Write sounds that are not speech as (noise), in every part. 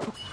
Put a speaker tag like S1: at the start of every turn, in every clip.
S1: Okay.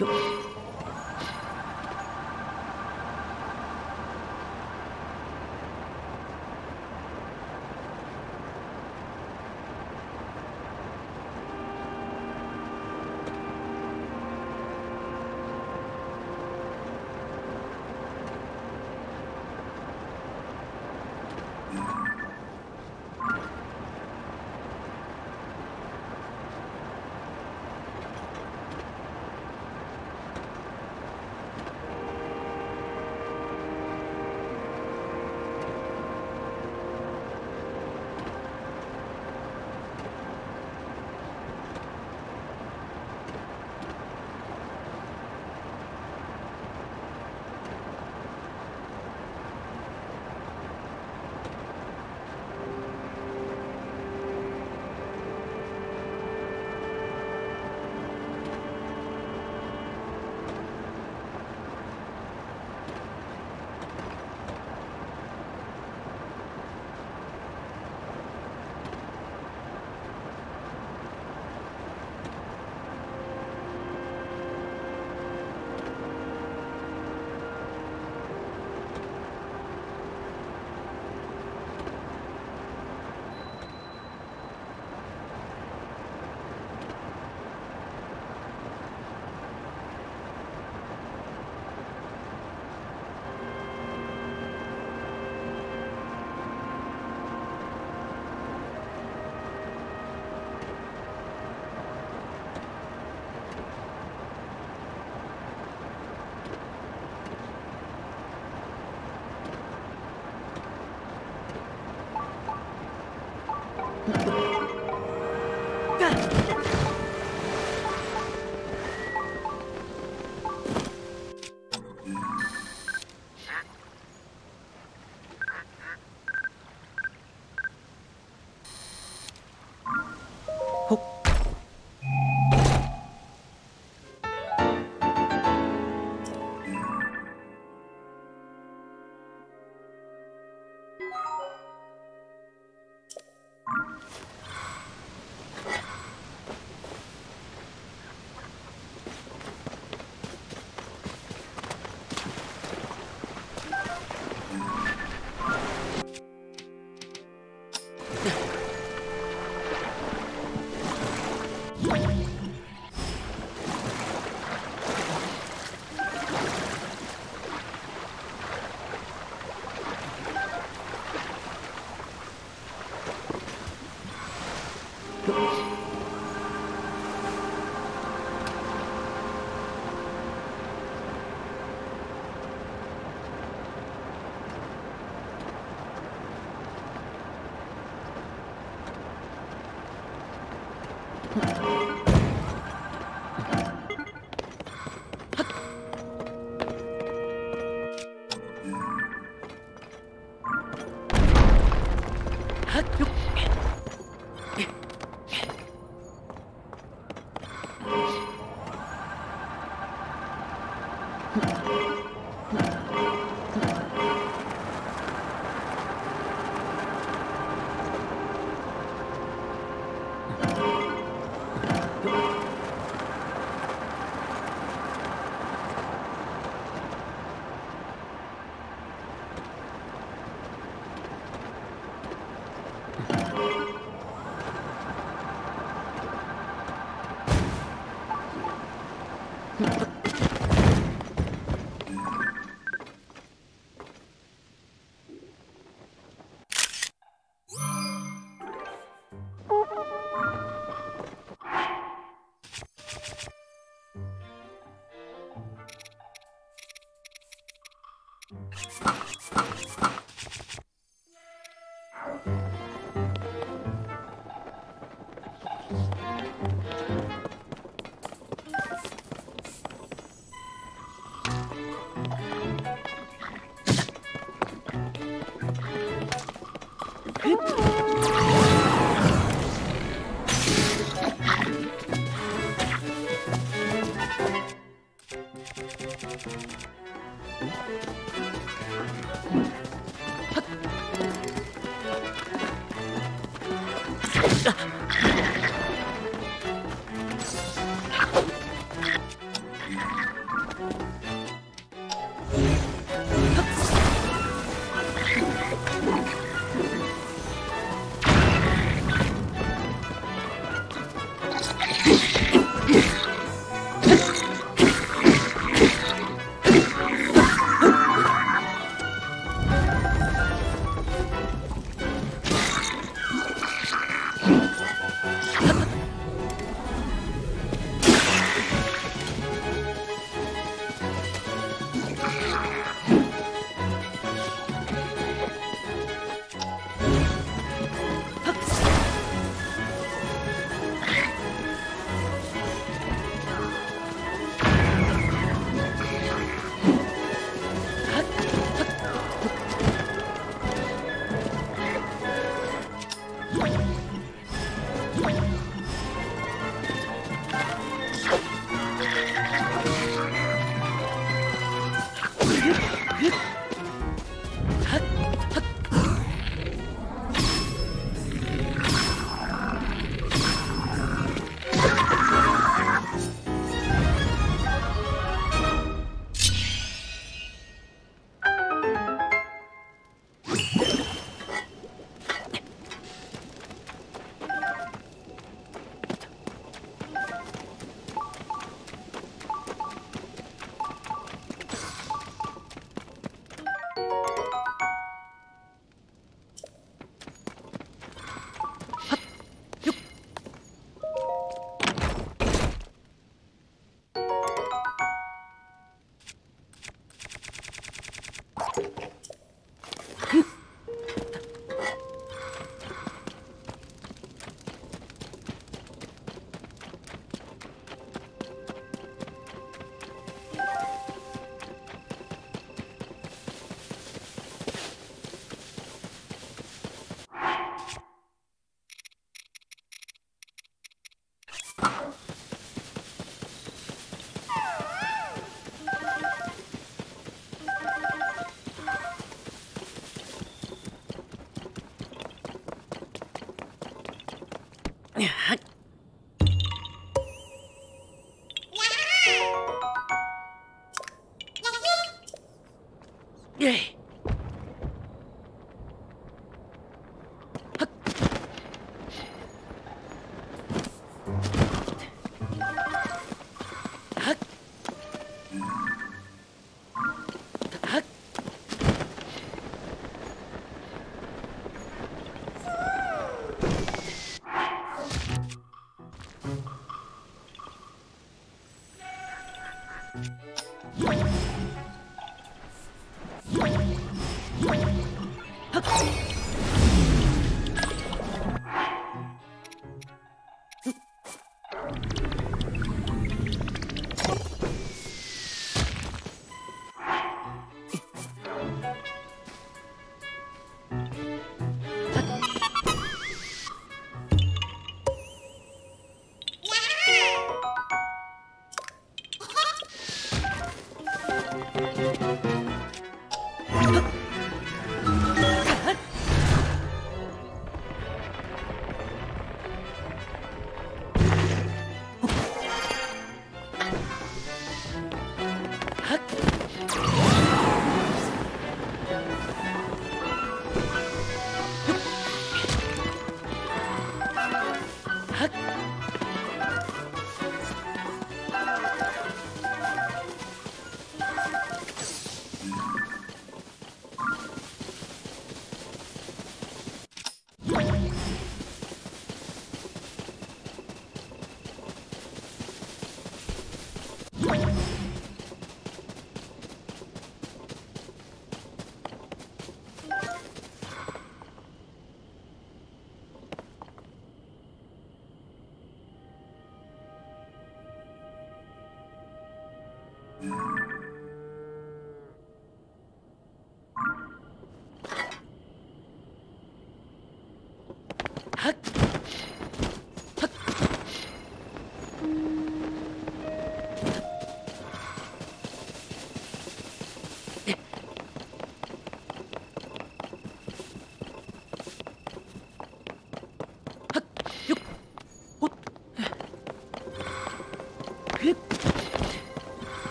S1: you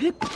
S1: Hip.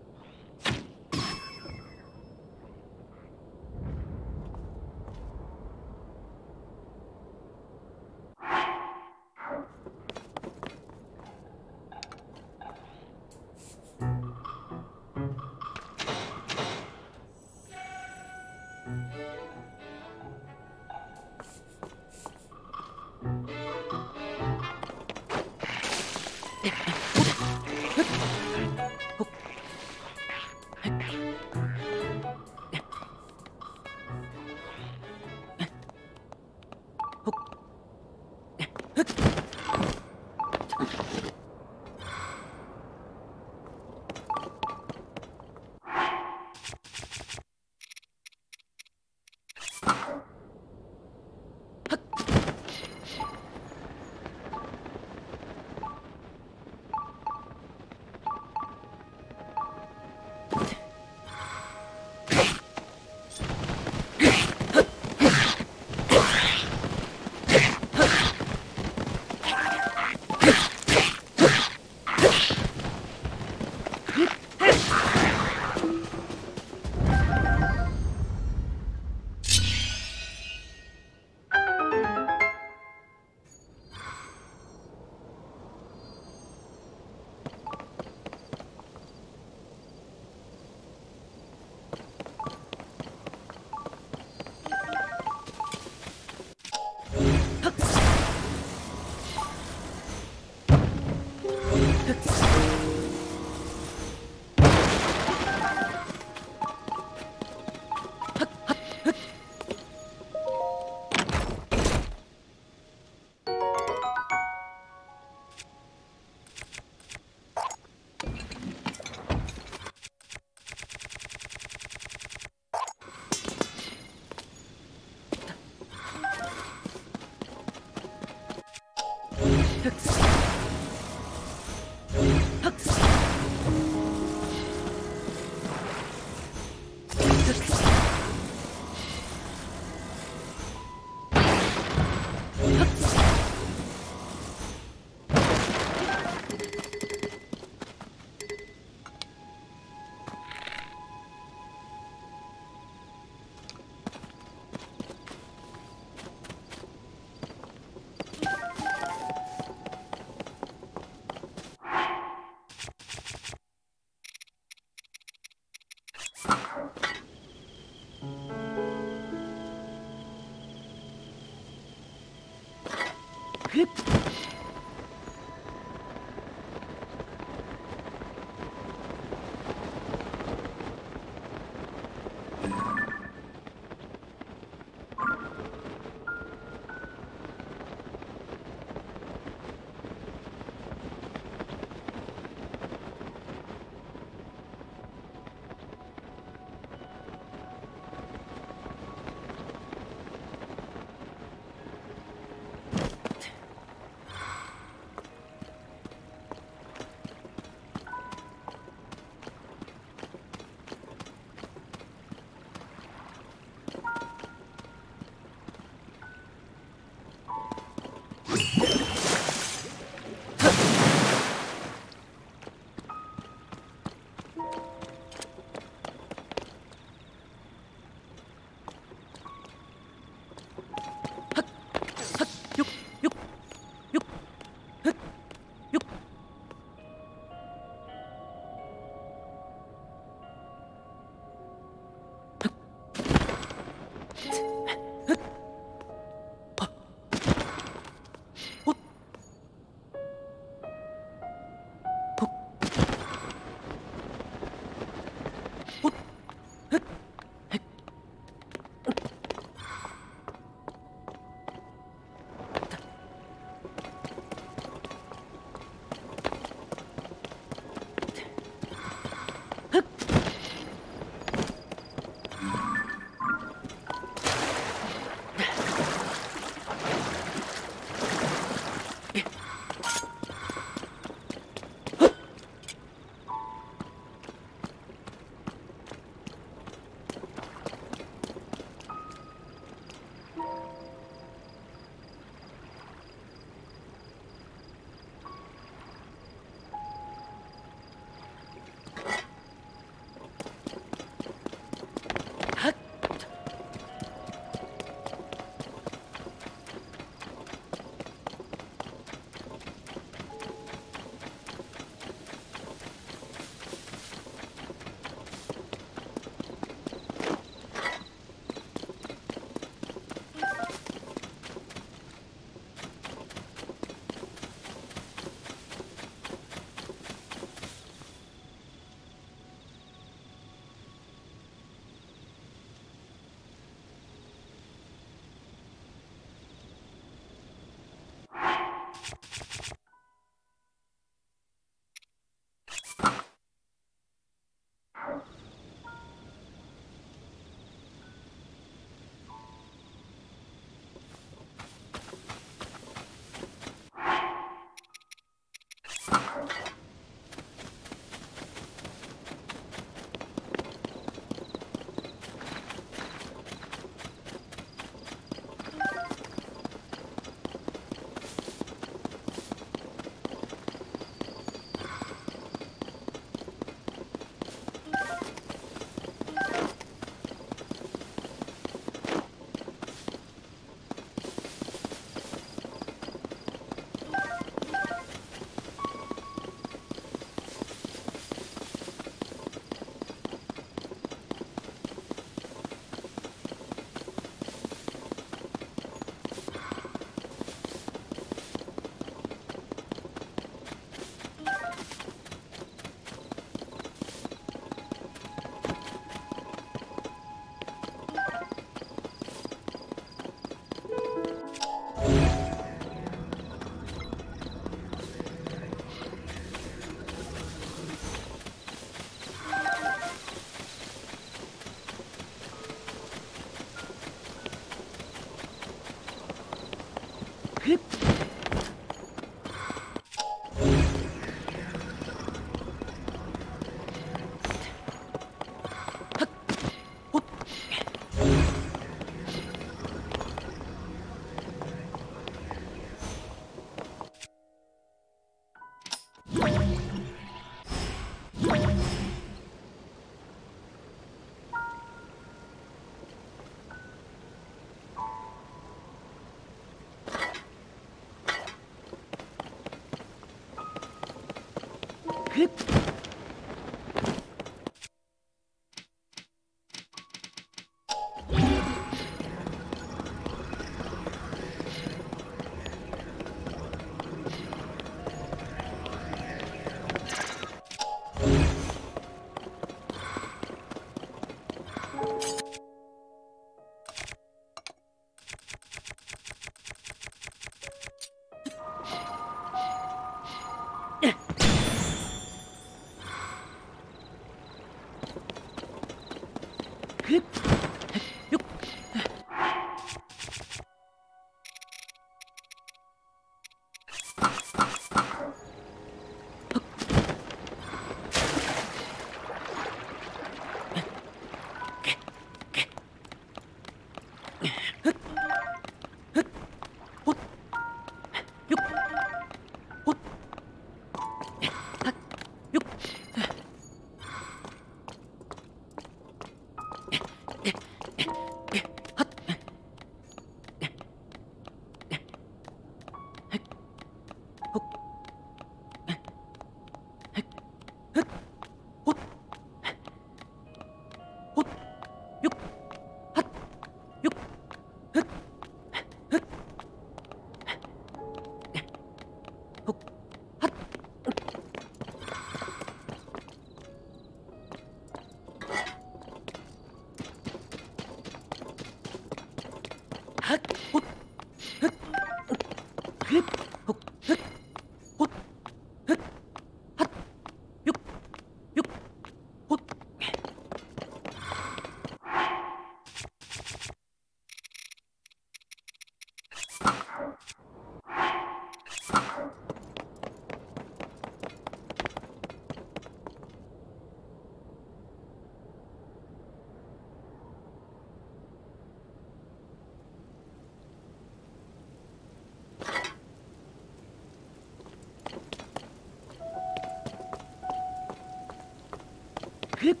S1: Hip.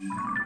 S1: you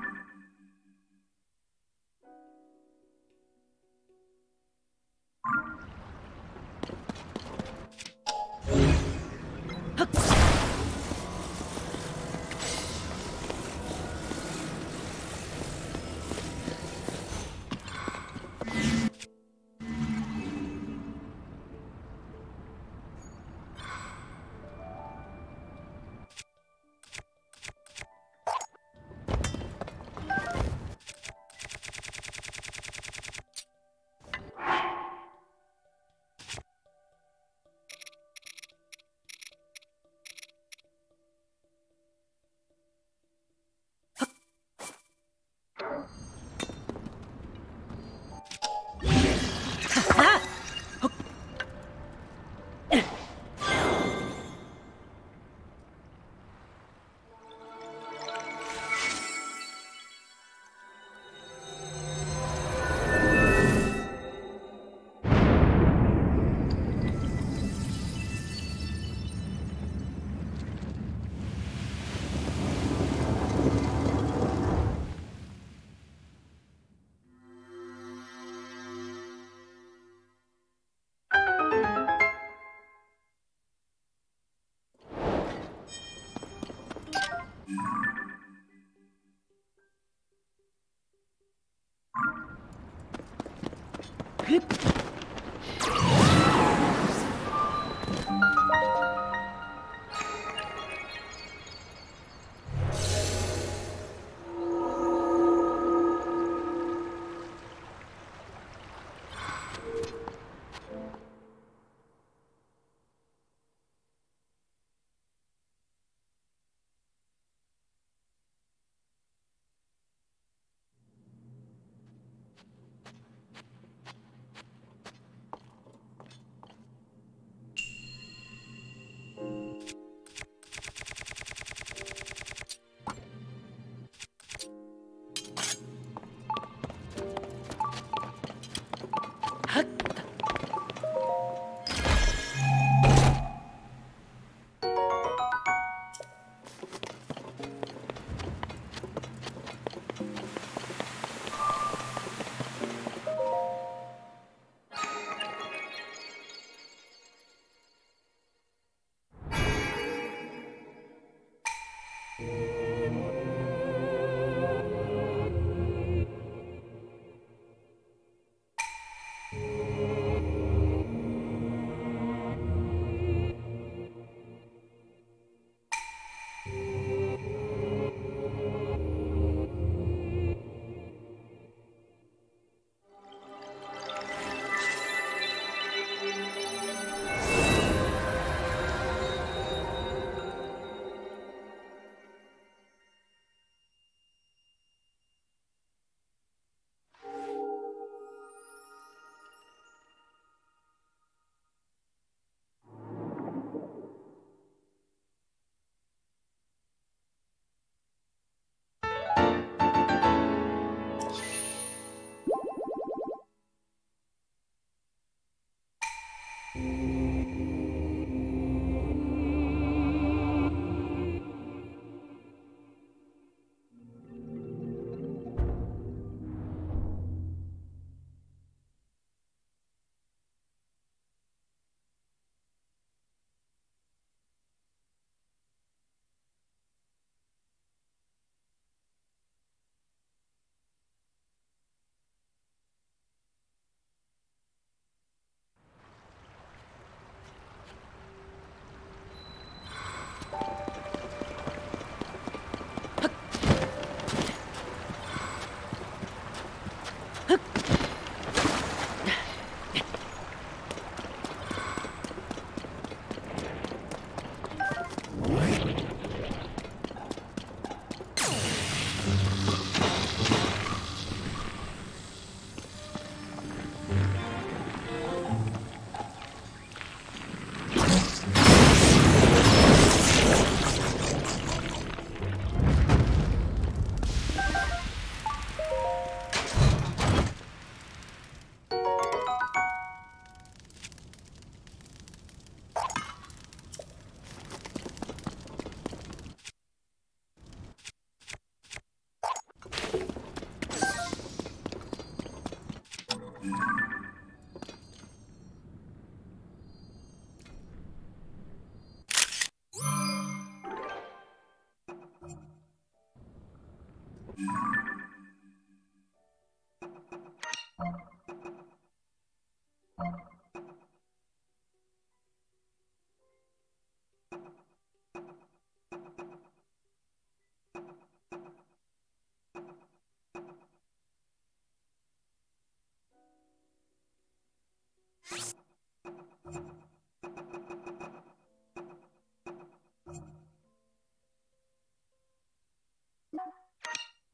S2: Hip.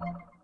S2: Thank you.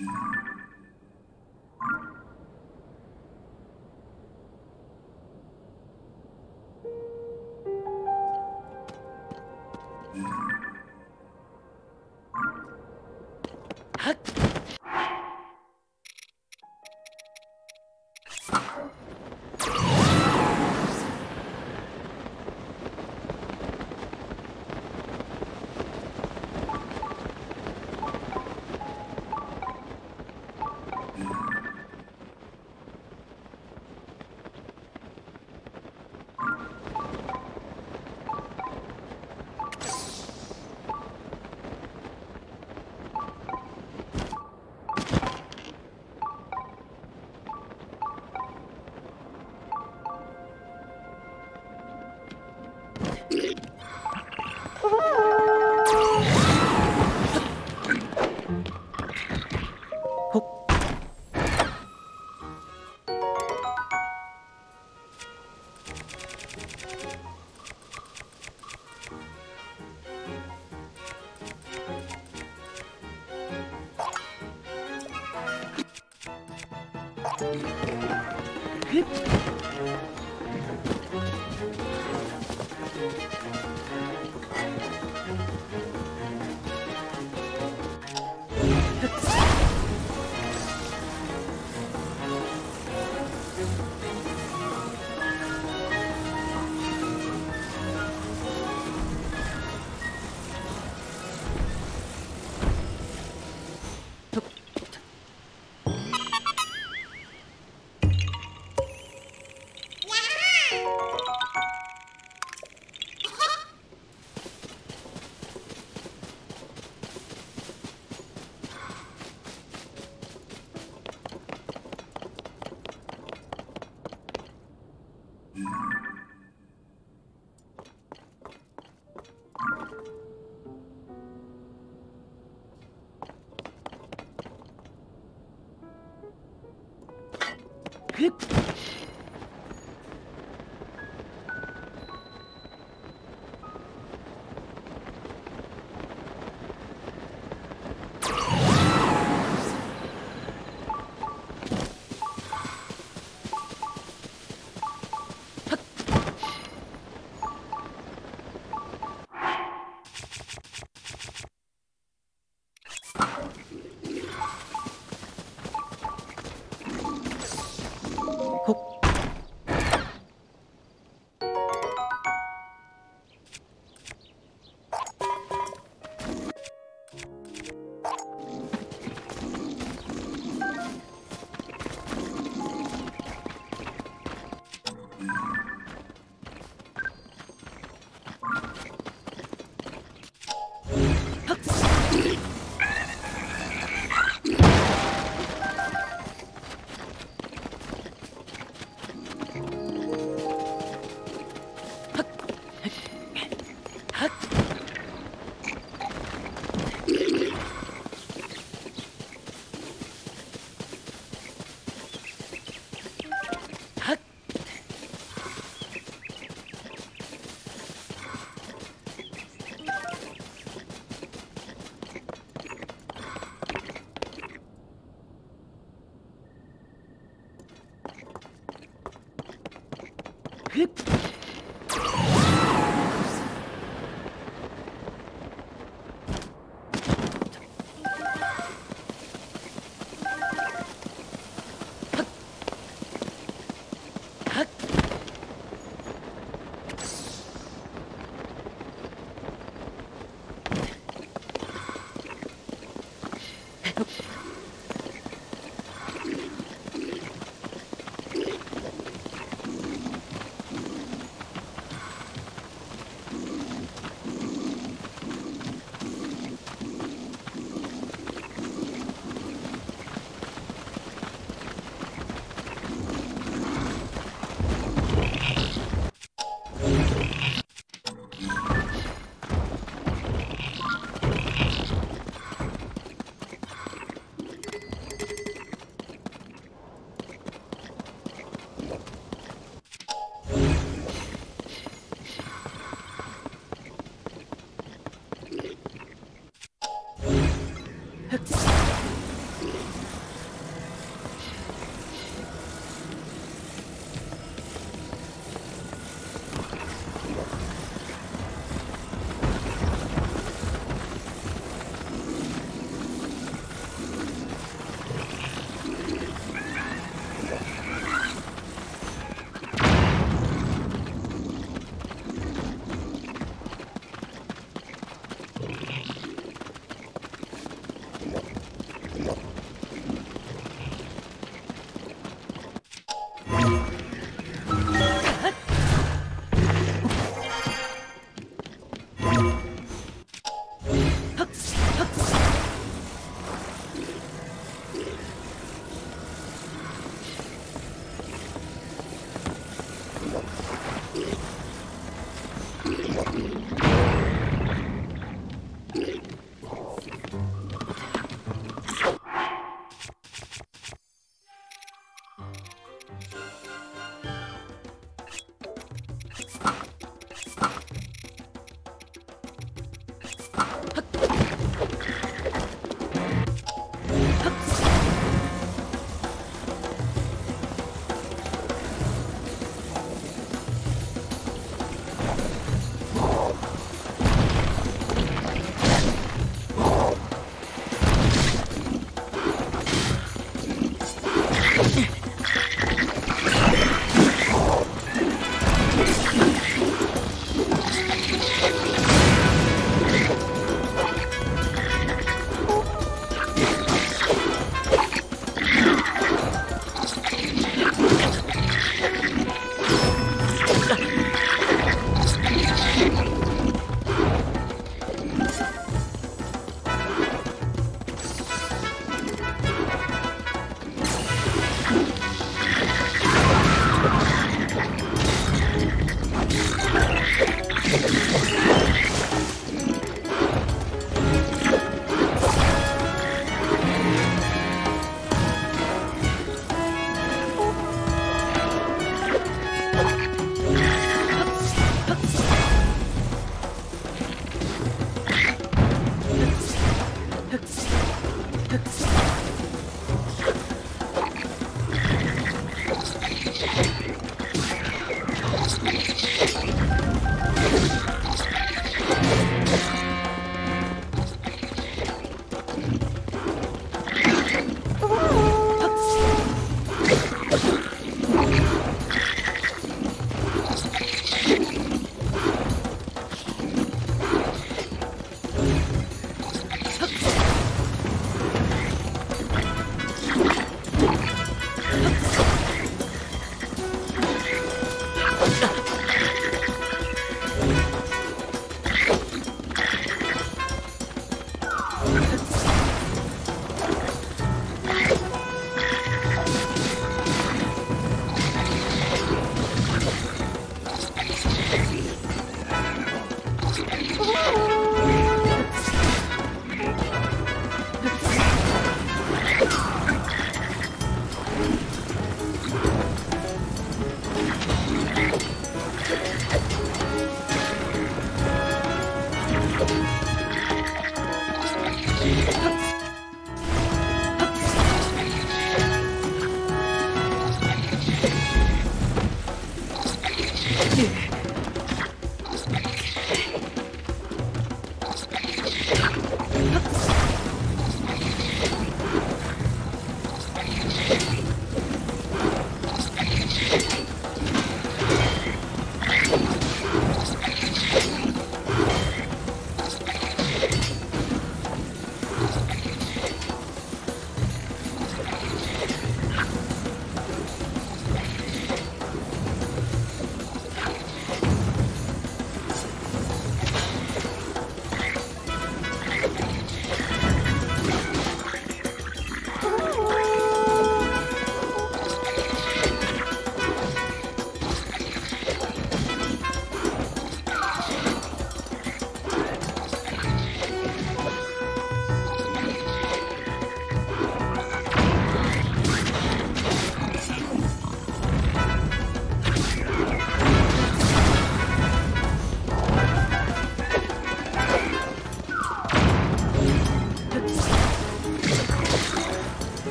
S1: you Whoa!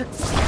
S2: Huh. (laughs)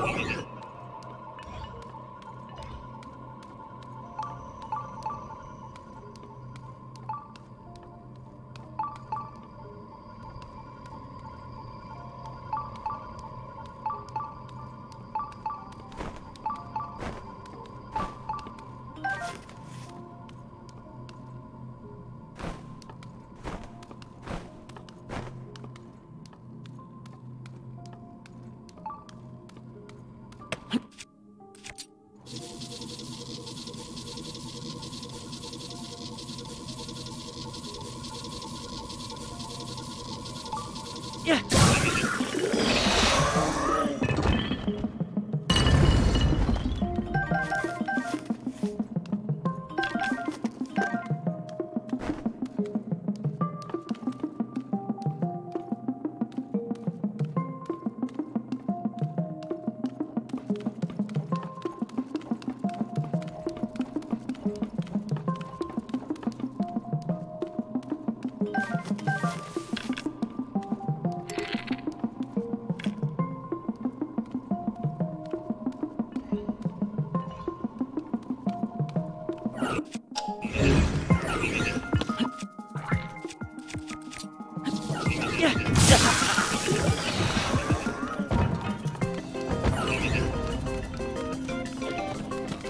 S2: What?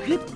S2: Hip.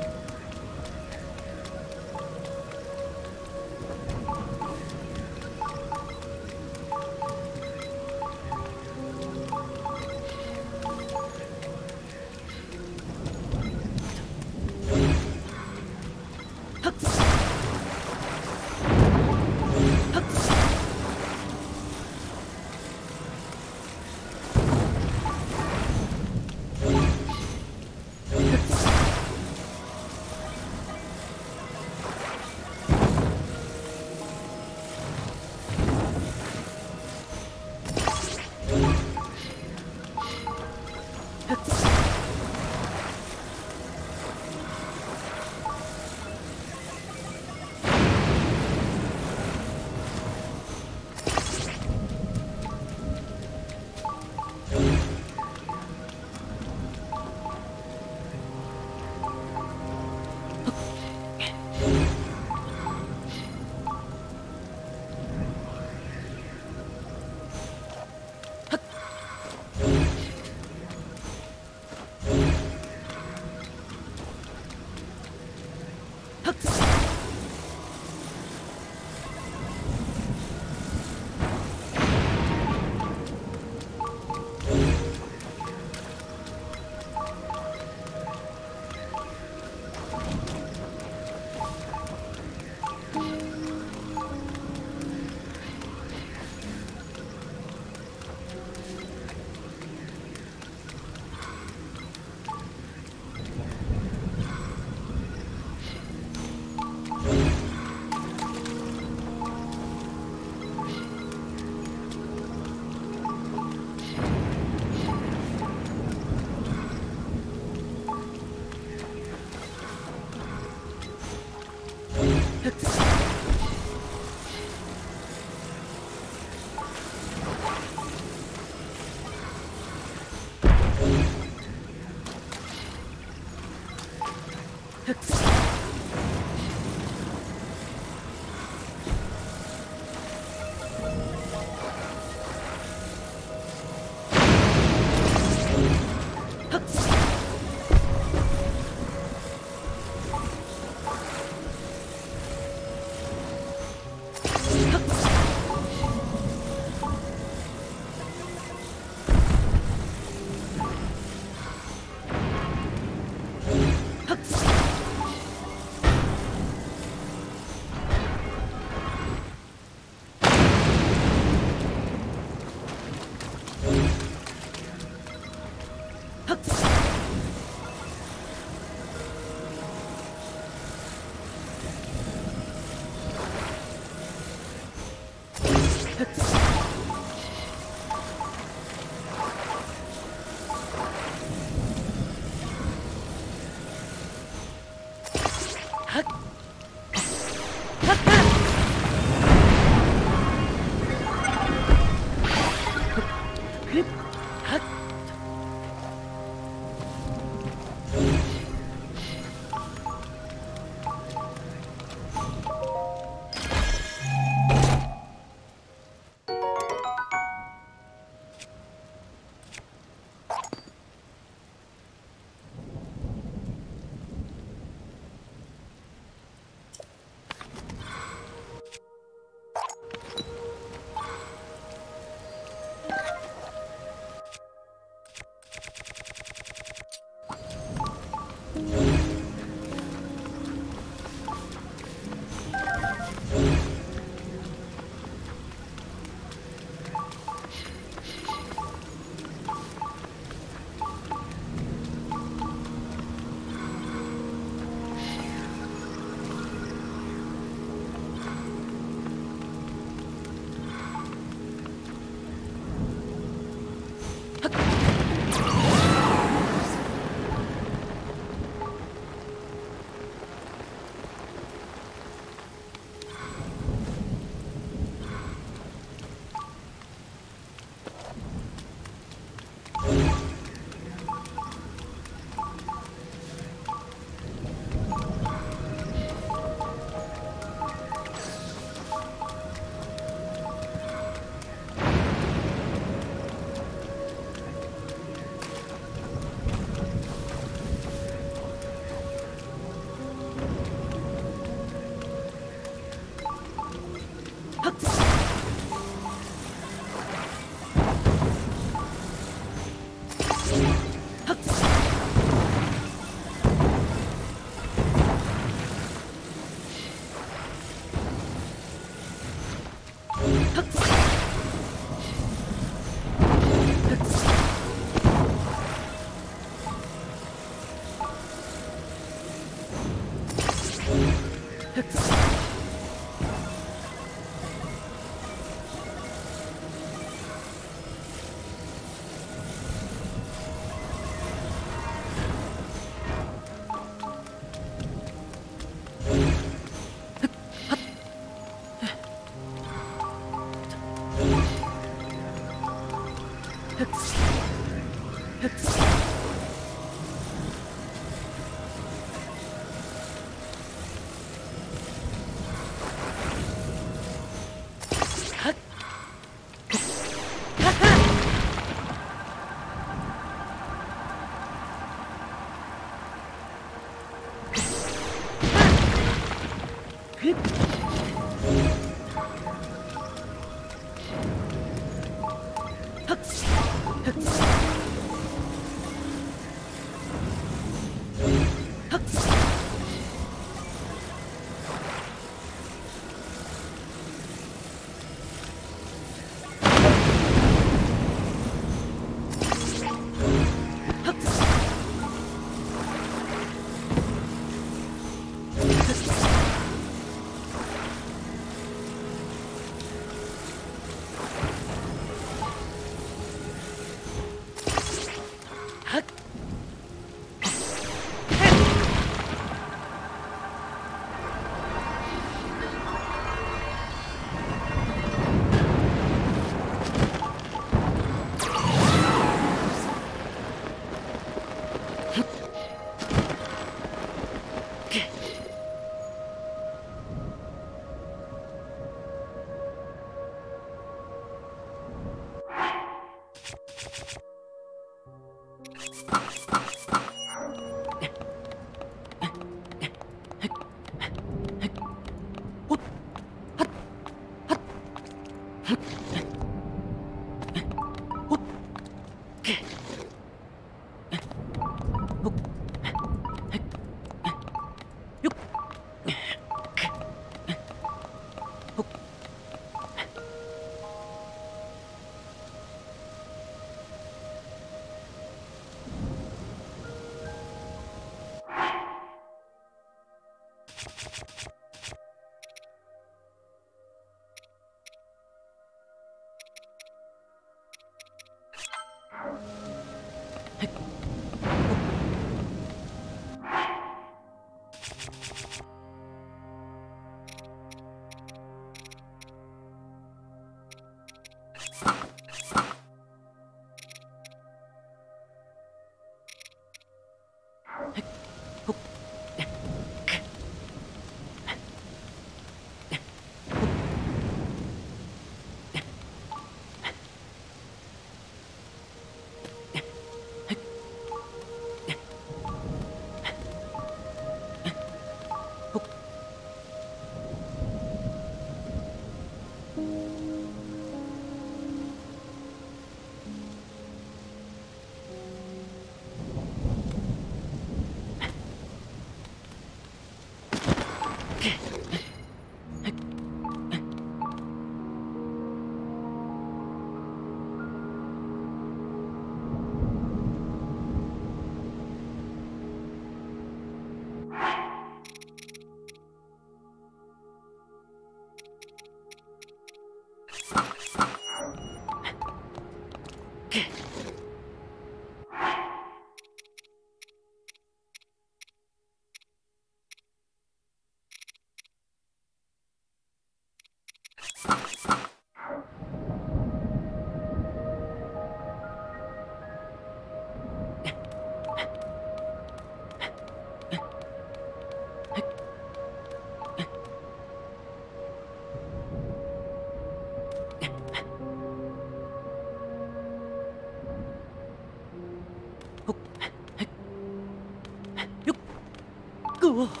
S1: Oh.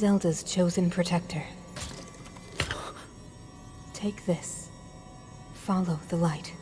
S1: Zelda's chosen protector. Take this. Follow the light.